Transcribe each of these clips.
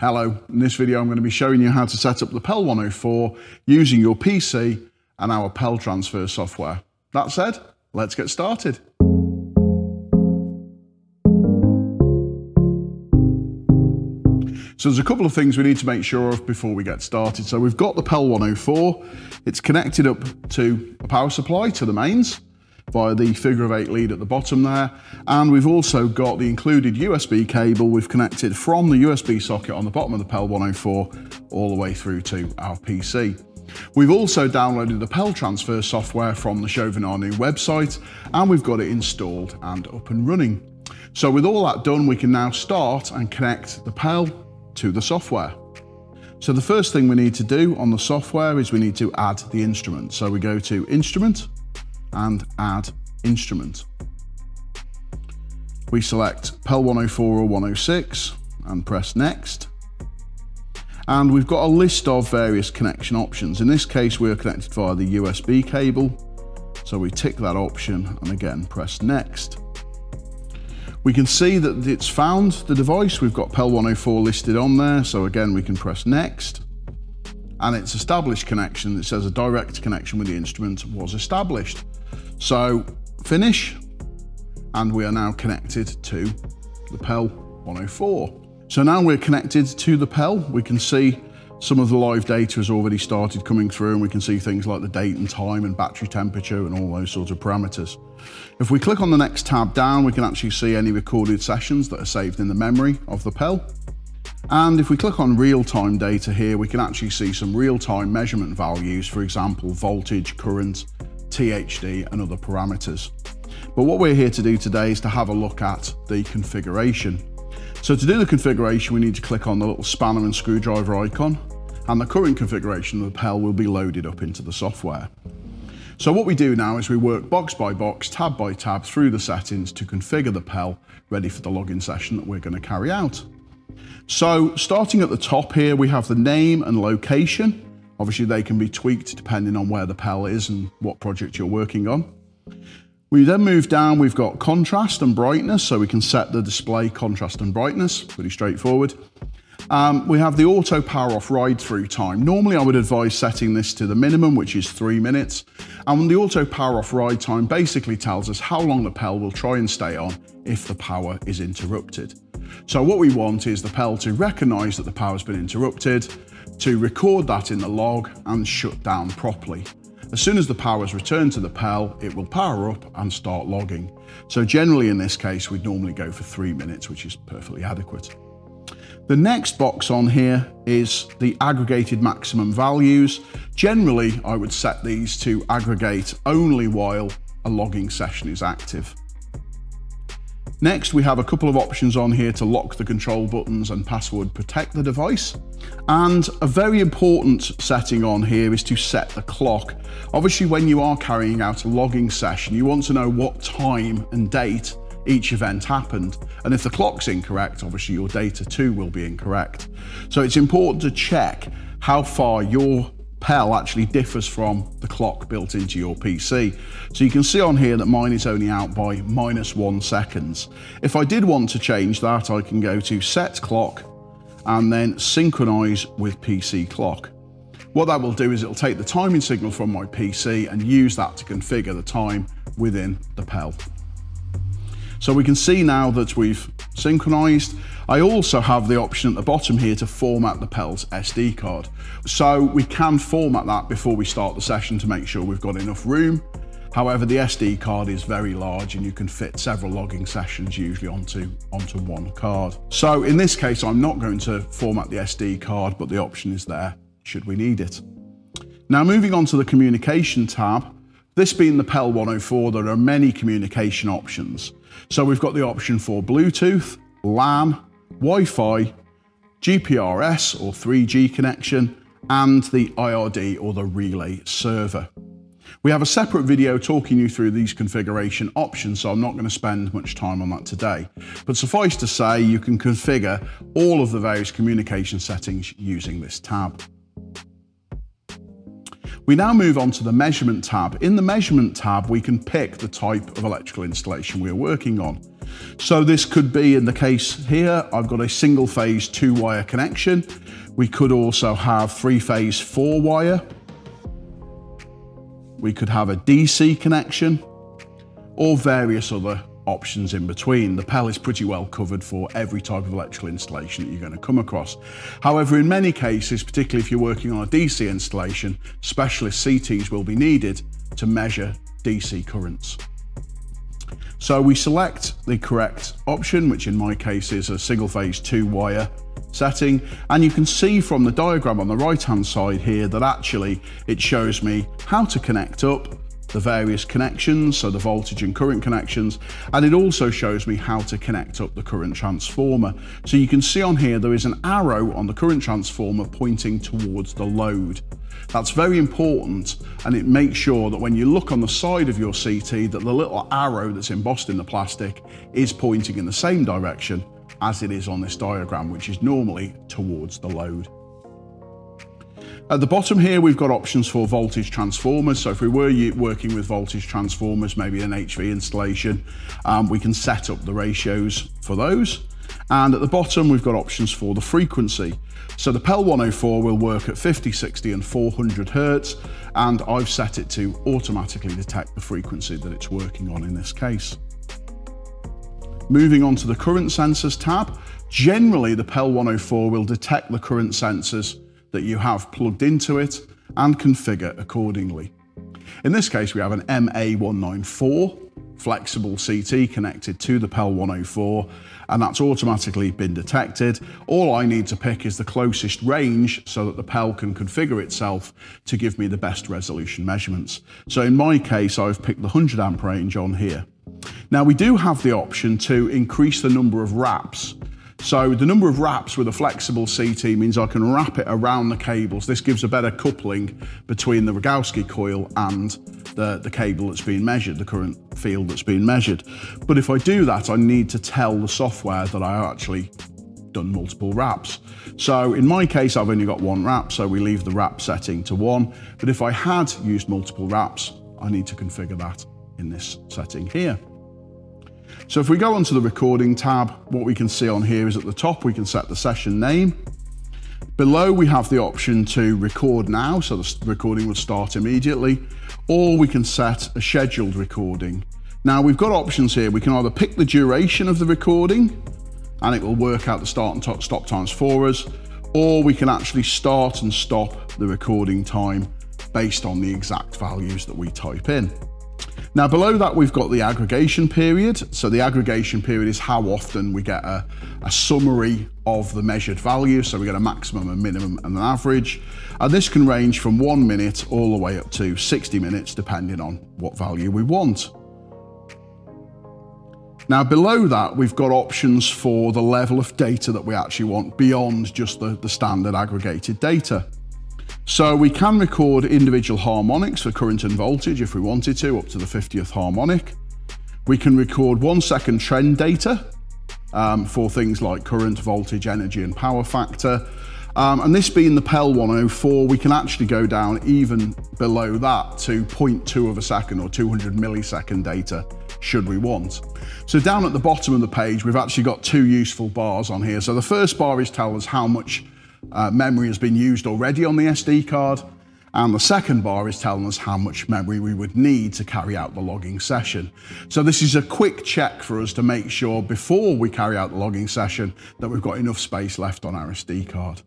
Hello, in this video I'm going to be showing you how to set up the PEL 104 using your PC and our PEL transfer software. That said, let's get started. So there's a couple of things we need to make sure of before we get started. So we've got the PEL 104, it's connected up to a power supply to the mains via the figure of eight lead at the bottom there. And we've also got the included USB cable we've connected from the USB socket on the bottom of the PEL 104 all the way through to our PC. We've also downloaded the PEL transfer software from the Chauvin Arnoux website and we've got it installed and up and running. So with all that done, we can now start and connect the PEL to the software. So the first thing we need to do on the software is we need to add the instrument. So we go to Instrument, and add instrument. We select PEL 104 or 106 and press next. And we've got a list of various connection options. In this case, we're connected via the USB cable. So we tick that option and again, press next. We can see that it's found the device. We've got PEL 104 listed on there. So again, we can press next and it's established connection. It says a direct connection with the instrument was established. So finish, and we are now connected to the PEL 104. So now we're connected to the PEL. We can see some of the live data has already started coming through and we can see things like the date and time and battery temperature and all those sorts of parameters. If we click on the next tab down, we can actually see any recorded sessions that are saved in the memory of the PEL. And if we click on real-time data here, we can actually see some real-time measurement values, for example, voltage, current, THD and other parameters. But what we're here to do today is to have a look at the configuration. So to do the configuration, we need to click on the little spanner and screwdriver icon, and the current configuration of the PEL will be loaded up into the software. So what we do now is we work box by box, tab by tab through the settings to configure the PEL ready for the login session that we're going to carry out. So starting at the top here, we have the name and location. Obviously they can be tweaked depending on where the PEL is and what project you're working on. We then move down, we've got contrast and brightness, so we can set the display contrast and brightness, pretty straightforward. Um, we have the auto power off ride through time. Normally I would advise setting this to the minimum, which is three minutes. And the auto power off ride time basically tells us how long the PEL will try and stay on if the power is interrupted. So what we want is the PEL to recognize that the power has been interrupted, to record that in the log and shut down properly. As soon as the power is returned to the PEL, it will power up and start logging. So generally in this case, we'd normally go for three minutes, which is perfectly adequate. The next box on here is the aggregated maximum values. Generally, I would set these to aggregate only while a logging session is active. Next, we have a couple of options on here to lock the control buttons and password protect the device. And a very important setting on here is to set the clock. Obviously, when you are carrying out a logging session, you want to know what time and date each event happened. And if the clock's incorrect, obviously your data too will be incorrect. So it's important to check how far your PEL actually differs from the clock built into your PC. So you can see on here that mine is only out by minus one seconds. If I did want to change that, I can go to set clock and then synchronize with PC clock. What that will do is it'll take the timing signal from my PC and use that to configure the time within the PEL. So we can see now that we've synchronized. I also have the option at the bottom here to format the PEL's SD card. So we can format that before we start the session to make sure we've got enough room. However, the SD card is very large and you can fit several logging sessions usually onto, onto one card. So in this case, I'm not going to format the SD card, but the option is there should we need it. Now moving on to the communication tab, this being the PEL 104, there are many communication options. So we've got the option for Bluetooth, LAN, Wi-Fi, GPRS or 3G connection, and the IRD or the relay server. We have a separate video talking you through these configuration options, so I'm not going to spend much time on that today. But suffice to say, you can configure all of the various communication settings using this tab. We now move on to the measurement tab. In the measurement tab, we can pick the type of electrical installation we're working on. So this could be in the case here, I've got a single phase two wire connection. We could also have three phase four wire. We could have a DC connection or various other options in between. The PEL is pretty well covered for every type of electrical installation that you're going to come across. However, in many cases, particularly if you're working on a DC installation, specialist CTs will be needed to measure DC currents. So we select the correct option, which in my case is a single phase two wire setting. And you can see from the diagram on the right hand side here that actually it shows me how to connect up the various connections, so the voltage and current connections, and it also shows me how to connect up the current transformer. So you can see on here there is an arrow on the current transformer pointing towards the load. That's very important and it makes sure that when you look on the side of your CT that the little arrow that's embossed in the plastic is pointing in the same direction as it is on this diagram, which is normally towards the load. At the bottom here, we've got options for voltage transformers. So if we were working with voltage transformers, maybe an HV installation, um, we can set up the ratios for those. And at the bottom, we've got options for the frequency. So the PEL 104 will work at 50, 60 and 400 Hertz, and I've set it to automatically detect the frequency that it's working on in this case. Moving on to the current sensors tab, generally the PEL 104 will detect the current sensors that you have plugged into it and configure accordingly. In this case, we have an MA194 flexible CT connected to the PEL 104 and that's automatically been detected. All I need to pick is the closest range so that the PEL can configure itself to give me the best resolution measurements. So in my case, I've picked the 100 amp range on here. Now we do have the option to increase the number of wraps so the number of wraps with a flexible CT means I can wrap it around the cables. This gives a better coupling between the Rogowski coil and the, the cable that's being measured, the current field that's being measured. But if I do that, I need to tell the software that I actually done multiple wraps. So in my case, I've only got one wrap, so we leave the wrap setting to one. But if I had used multiple wraps, I need to configure that in this setting here. So if we go onto the recording tab, what we can see on here is at the top, we can set the session name. Below we have the option to record now, so the recording will start immediately, or we can set a scheduled recording. Now we've got options here. We can either pick the duration of the recording and it will work out the start and stop times for us, or we can actually start and stop the recording time based on the exact values that we type in. Now below that we've got the aggregation period. So the aggregation period is how often we get a, a summary of the measured value. So we get a maximum, a minimum and an average. And this can range from one minute all the way up to 60 minutes depending on what value we want. Now below that, we've got options for the level of data that we actually want beyond just the, the standard aggregated data. So we can record individual harmonics for current and voltage if we wanted to, up to the 50th harmonic. We can record one second trend data um, for things like current, voltage, energy and power factor. Um, and this being the PEL 104, we can actually go down even below that to 0.2 of a second or 200 millisecond data should we want. So down at the bottom of the page, we've actually got two useful bars on here. So the first bar is tell us how much uh, memory has been used already on the SD card. And the second bar is telling us how much memory we would need to carry out the logging session. So this is a quick check for us to make sure before we carry out the logging session that we've got enough space left on our SD card.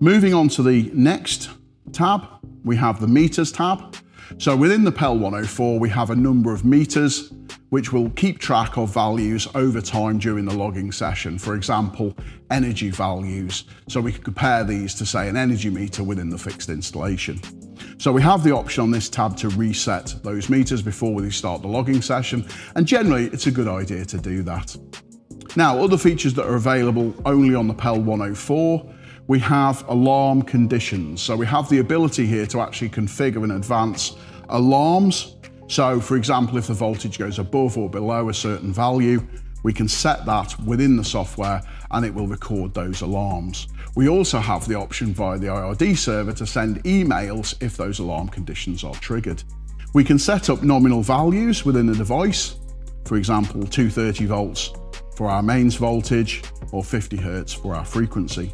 Moving on to the next tab, we have the meters tab. So within the PEL 104, we have a number of meters which will keep track of values over time during the logging session. For example, energy values. So we can compare these to say an energy meter within the fixed installation. So we have the option on this tab to reset those meters before we start the logging session. And generally it's a good idea to do that. Now, other features that are available only on the PEL 104 we have alarm conditions. So we have the ability here to actually configure in advance alarms so for example, if the voltage goes above or below a certain value, we can set that within the software and it will record those alarms. We also have the option via the IRD server to send emails if those alarm conditions are triggered. We can set up nominal values within the device. for example 230 volts for our mains voltage or 50 Hertz for our frequency.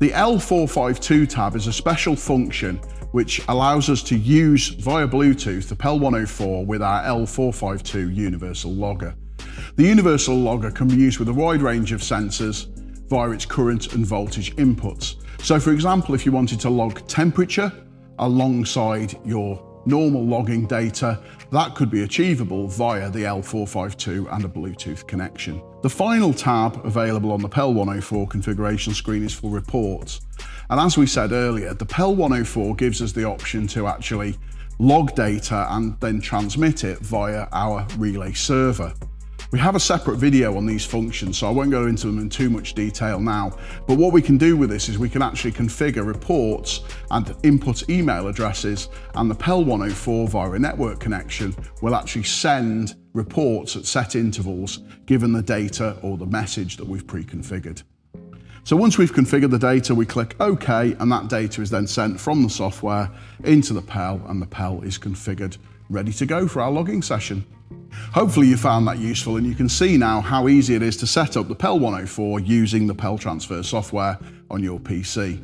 The L452 tab is a special function which allows us to use via Bluetooth the PEL 104 with our L452 universal logger. The universal logger can be used with a wide range of sensors via its current and voltage inputs. So for example, if you wanted to log temperature alongside your normal logging data, that could be achievable via the L452 and a Bluetooth connection. The final tab available on the PEL 104 configuration screen is for reports. And as we said earlier, the PEL 104 gives us the option to actually log data and then transmit it via our relay server. We have a separate video on these functions, so I won't go into them in too much detail now. But what we can do with this is we can actually configure reports and input email addresses, and the PEL 104 via a network connection will actually send reports at set intervals given the data or the message that we've pre-configured. So once we've configured the data, we click OK, and that data is then sent from the software into the PEL, and the PEL is configured, ready to go for our logging session. Hopefully you found that useful and you can see now how easy it is to set up the PEL 104 using the PEL Transfer software on your PC.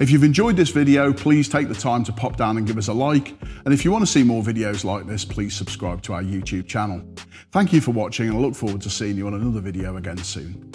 If you've enjoyed this video, please take the time to pop down and give us a like. And if you want to see more videos like this, please subscribe to our YouTube channel. Thank you for watching and I look forward to seeing you on another video again soon.